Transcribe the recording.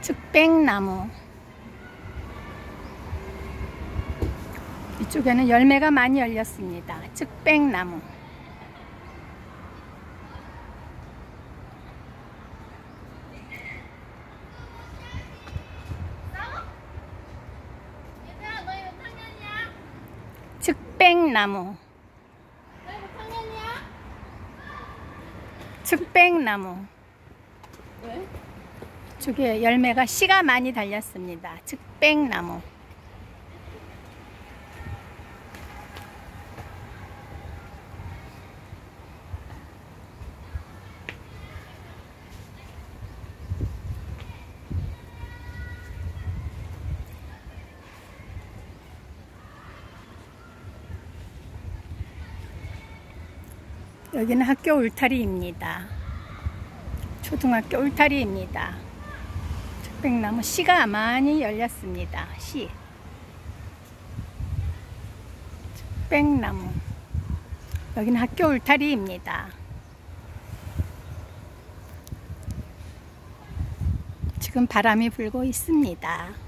측백나무 이쪽에는 열매가 많이 열렸습니다. 측백나무? 측백나무? 측백나무 왜? 이쪽에 열매가 씨가 많이 달렸습니다. 측백나무 여기는 학교 울타리입니다. 초등학교 울타리입니다. 측백나무 씨가 많이 열렸습니다. 씨. 측백나무. 여기는 학교 울타리입니다. 지금 바람이 불고 있습니다.